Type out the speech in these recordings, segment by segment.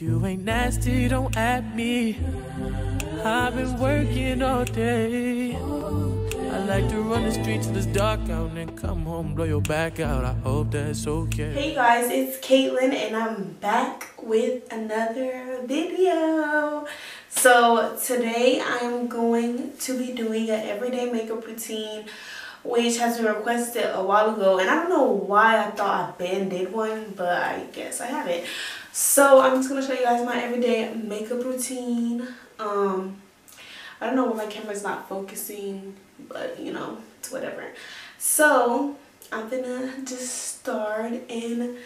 You ain't nasty, don't at me. I've been working all day. I like to run the streets till it's dark out and come home, blow your back out. I hope that's okay. Hey guys, it's Caitlin and I'm back with another video. So today I'm going to be doing an everyday makeup routine which has been requested a while ago and I don't know why I thought I been did one but I guess I haven't. So I'm just going to show you guys my everyday makeup routine. Um, I don't know why my camera's not focusing but you know it's whatever. So I'm gonna just start and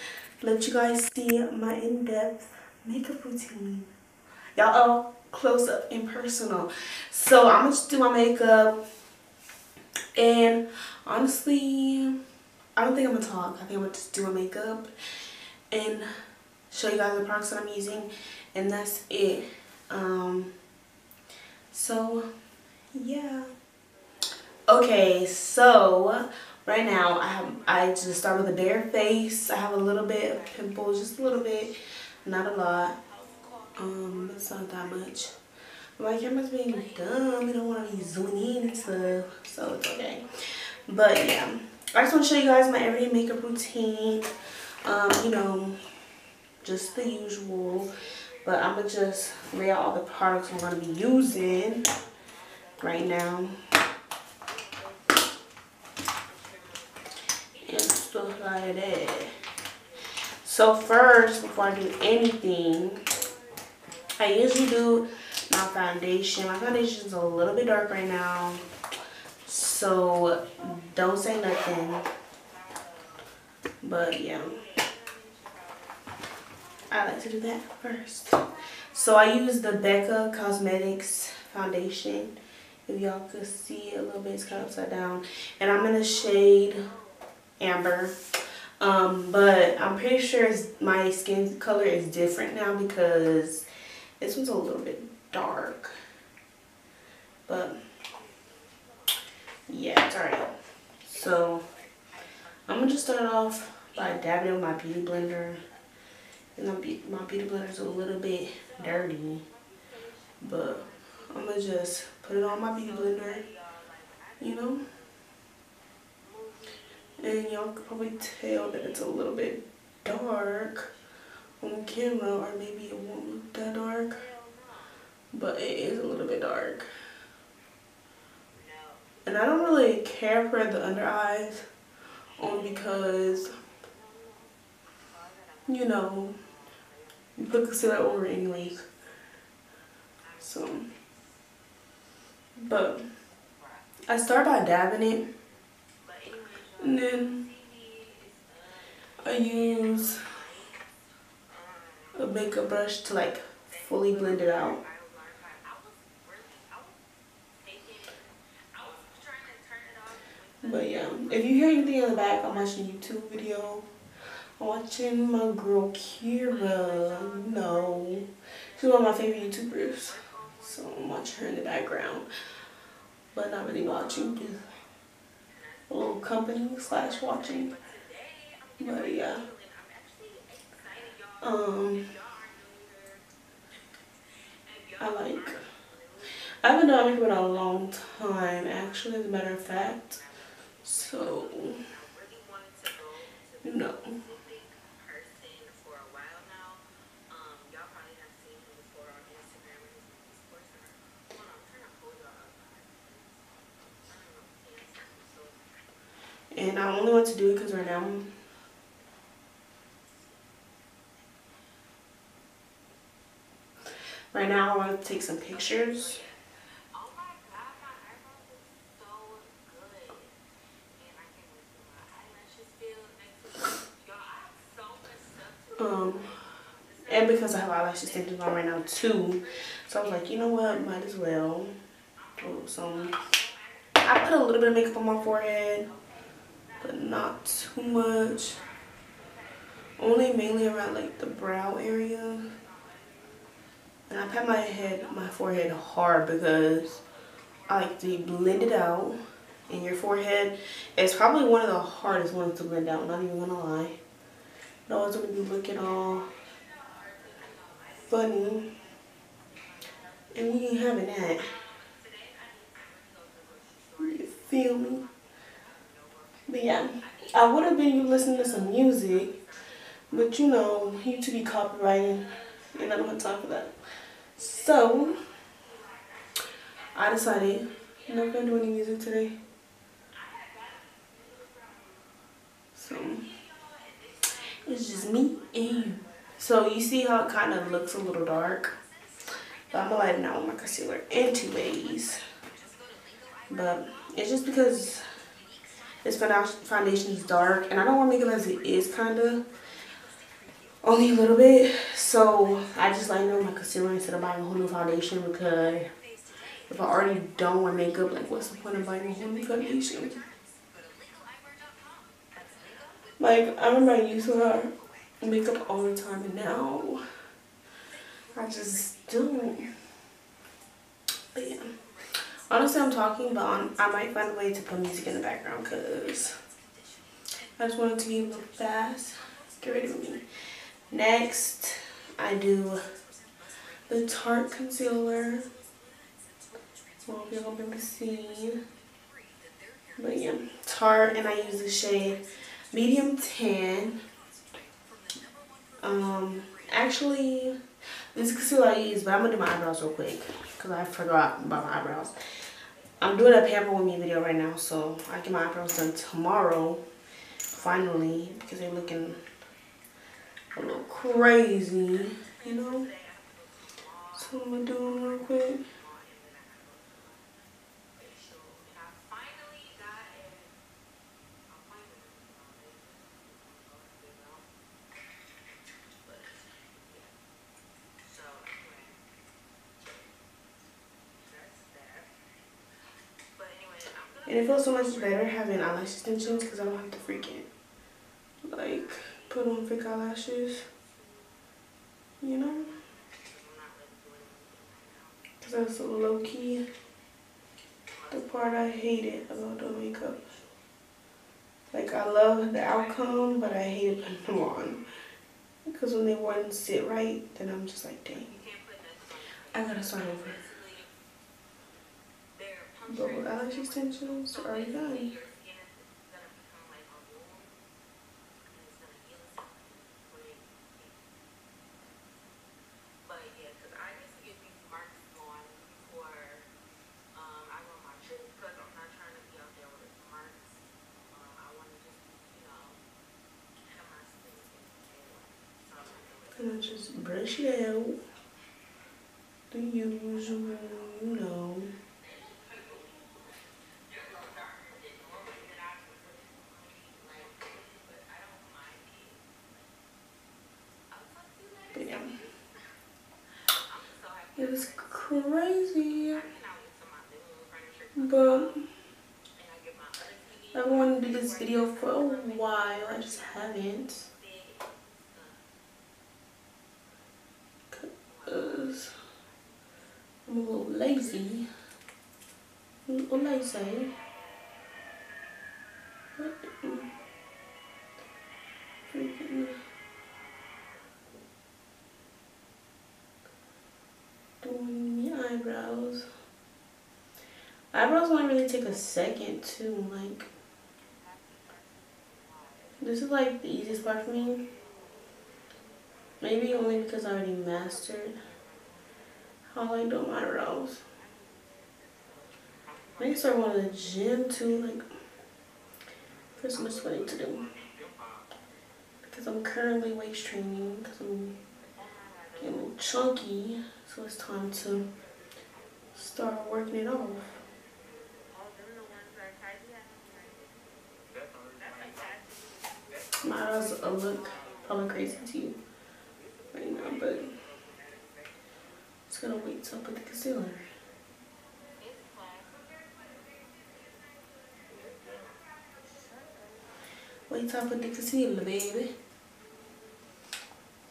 let you guys see my in-depth makeup routine. Y'all all close up and personal. So I'm gonna just do my makeup and honestly, I don't think I'm gonna talk. I think I'm gonna just do my makeup and show you guys the products that I'm using and that's it. Um, so yeah. Okay, so right now I have I just start with a bare face. I have a little bit of pimples, just a little bit, not a lot. Um, it's not that much. My camera's being dumb. It don't want to be zooming in and stuff, so it's okay. But yeah, I just want to show you guys my everyday makeup routine. Um, you know, just the usual. But I'm gonna just lay out all the products I'm gonna be using right now. And stuff like that. So first, before I do anything, I usually do my foundation. My foundation is a little bit dark right now. So don't say nothing. But yeah. I like to do that first. So I use the Becca Cosmetics foundation. If y'all could see a little bit, it's kind of upside down. And I'm in the shade Amber. Um, but I'm pretty sure my skin color is different now because this one's a little bit dark. But yeah, it's alright. So I'm gonna just start off by dabbing with my beauty blender. And my beauty blender is a little bit dirty. But I'm gonna just put it on my beauty blender. You know? And y'all can probably tell that it's a little bit dark on camera or maybe it won't look that dark but it is a little bit dark and I don't really care for the under eyes only because you know put concealer over anyways so but I start by dabbing it and then I use a makeup brush to like fully blend it out. But yeah, if you hear anything in the back, I'm watching a YouTube video. Watching my girl Kira. No, she's one of my favorite YouTubers. So I'm watching her in the background. But not really watching, just a little company slash watching. But yeah. Um, I like, I haven't done makeup in a long time, actually, as a matter of fact. So, you know. And I only want to do it because right now Right now I want to take some pictures. Um, and because I have eyelash extensions on right now too. So I was like, you know what, might as well. Oh, some, I put a little bit of makeup on my forehead, not too much. Only mainly around like the brow area. And I pat my head, my forehead hard because I like to blend it out. And your forehead is probably one of the hardest ones to blend out, not even gonna lie. It always gonna be looking all funny. And we ain't having that. You feel me? But yeah, I would have been you listening to some music, but you know, YouTube be copyrighting, and I don't have time for that. So, I decided I'm not gonna do any music today. So, it's just me and you. So, you see how it kind of looks a little dark? But I'm gonna lighten out with my concealer in two ways. But it's just because this foundation is dark and I don't want to make it as it is kind of only a little bit. So I just lighten up my concealer instead of buying a whole new foundation because if I already don't wear makeup, like what's the point of buying a whole new foundation? Like I remember I used to wear makeup all the time and now I just don't. But yeah. Honestly, I'm talking, but I might find a way to put music in the background because I just wanted to be fast. Get ready with me. Next, I do the Tarte concealer. Well, you're gonna be seeing. But yeah, Tarte, and I use the shade medium tan. Um, actually, this concealer I use, but I'm gonna do my eyebrows real quick because I forgot about my eyebrows. I'm doing a pamper with me video right now, so I get my eyebrows done tomorrow, finally, because they're looking a little crazy, you know? So I'm gonna do them real quick. And it feels so much better having eyelash extensions because I don't have to freaking like put on fake eyelashes. You know? Because that's so low key the part I hated about the makeup. Like I love the outcome, but I hate putting them on. Because when they wouldn't sit right, then I'm just like, dang. I gotta start over. Double eyelash extensions are done. Just brush it out. The usual, you know. But yeah. It was crazy. But I wanted to do this video for a while. I just haven't. Cause I'm a little lazy. A little lazy. Freaking doing eyebrows. Eyebrows only really take a second to like this is like the easiest part for me. Maybe only because I already mastered how I do my eyebrows. I to start going to the gym too, like there's so much sweating to do. Because I'm currently waist training because I'm getting chunky. So it's time to start working it off. My eyes look probably crazy to you right now, but just gonna wait till I put the concealer. Wait till I put the concealer, baby.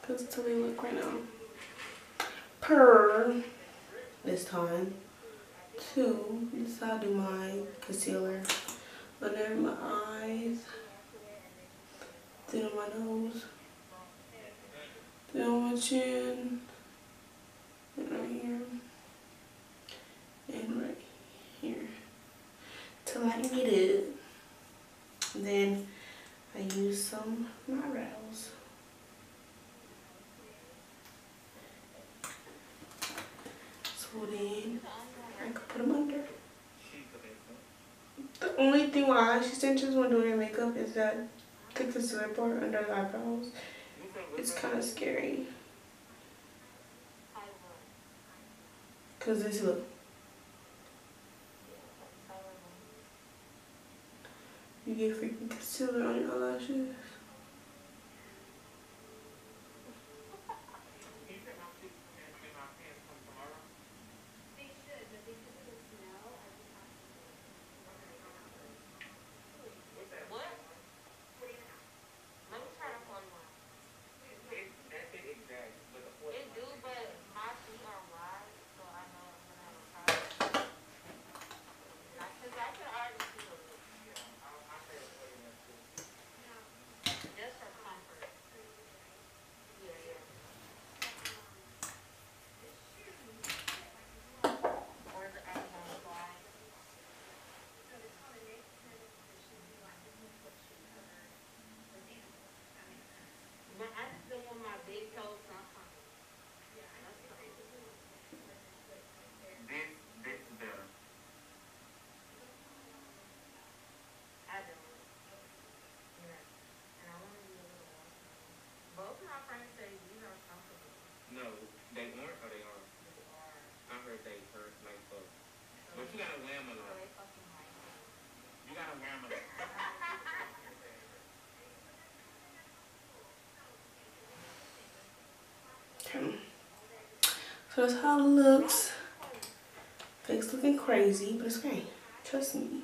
Cause that's how they look right now. Per this time. Two, this how I do my concealer under my eyes, on my nose, on my chin, right here and right here to lighten it up. Then I use some my brows. So then I can put them under. The only thing with eyelash extensions when doing your makeup is that the concealer part under the eyebrows. It's kind of scary. Cause this look. You get freaking concealer on your eyelashes. No, they aren't or they are? I heard they hurt like both. But you gotta wear them a lot. You gotta wear them a lot. Okay. So that's how it looks. Face looking crazy, but it's okay. Trust me.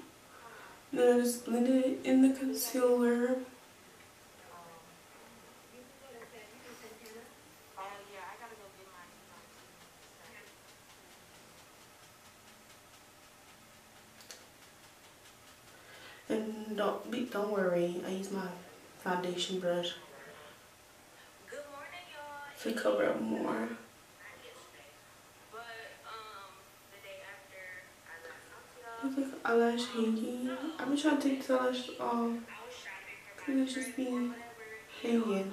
Then I just blended it in the concealer. And don't be, don't worry, I use my foundation brush to cover up more. Look like eyelash hanging. I've been trying to take the eyelash off because it's just be hanging.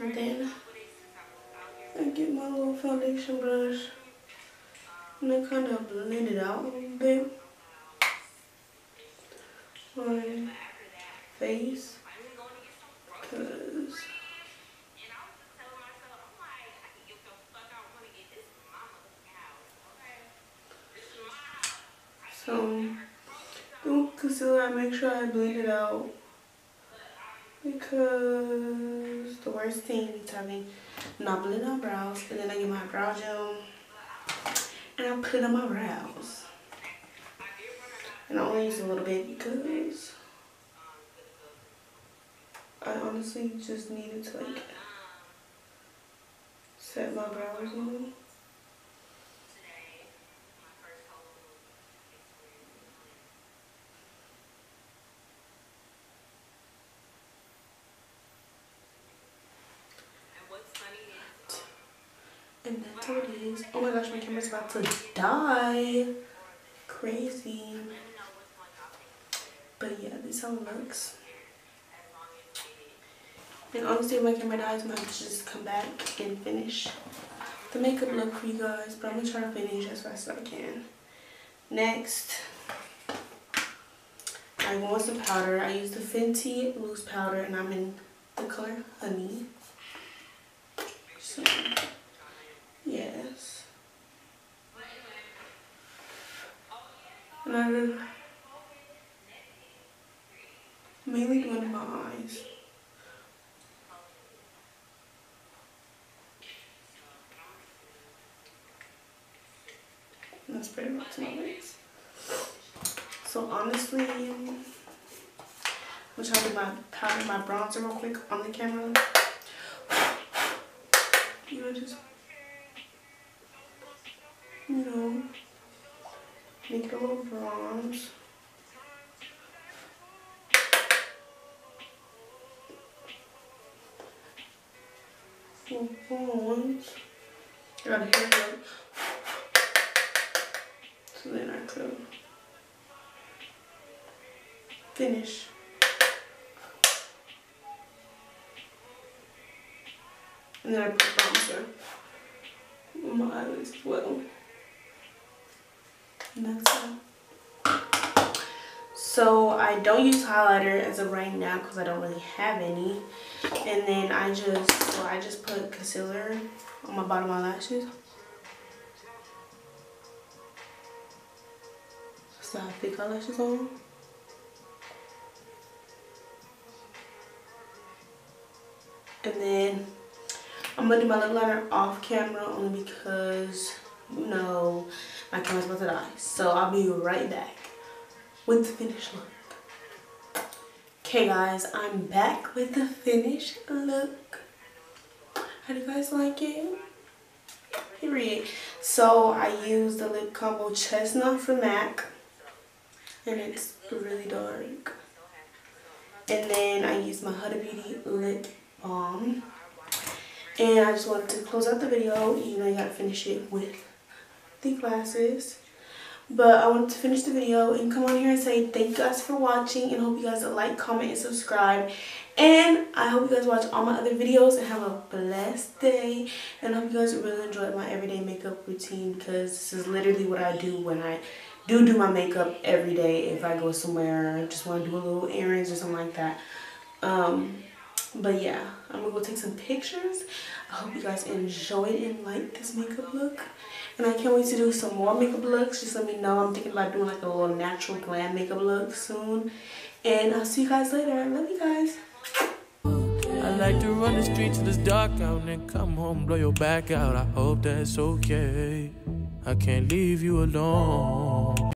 And then I get my little foundation brush and I kind of blend it out a little bit. My face. Cause so the concealer I make sure I blend it out because the worst thing is having not blend on brows and then I get my brow gel and I put it on my brows. And I only use a little bit because I honestly just needed to like set my brows on. And Oh my gosh, my camera's about to die. Crazy. But yeah, this is how it looks. And honestly, if my camera dies, I might just come back and finish the makeup look for you guys. But I'm going to try to finish as fast as I can. Next, I want some powder. I use the Fenty loose powder and I'm in the color Honey. So, I mainly doing my eyes. That's pretty much my legs. So honestly, I'm trying to my powder my bronzer real quick on the camera. You know, just you know, make a little bronze. Little bronze. Got hair up. So then I could finish. And then I put bronzer on my eyelids as well. That's it. So I don't use highlighter as of right now because I don't really have any. And then I just, so I just put concealer on my bottom of my lashes. So I thick eyelashes on. And then I'm gonna do my lip liner off camera only because you know my camera's about to die. So I'll be right back with the finished look. Okay guys, I'm back with the finished look. How do you guys like it? Period. So I used the lip combo chestnut from MAC and it's really dark. And then I used my Huda Beauty lip balm. And I just wanted to close out the video. You know, you gotta finish it with the glasses. But I wanted to finish the video and come on here and say thank you guys for watching and hope you guys like, comment, and subscribe. And I hope you guys watch all my other videos and have a blessed day. And I hope you guys really enjoyed my everyday makeup routine because this is literally what I do when I do do my makeup every day if I go somewhere I just want to do a little errands or something like that. Um, but yeah, I'm gonna go take some pictures. I hope you guys enjoyed and liked this makeup look. And I can't wait to do some more makeup looks. Just let me know. I'm thinking about doing like a little natural glam makeup look soon. And I'll see you guys later. I love you guys. I like to run the streets till it's dark out and then come home, blow your back out. I hope that's okay. I can't leave you alone.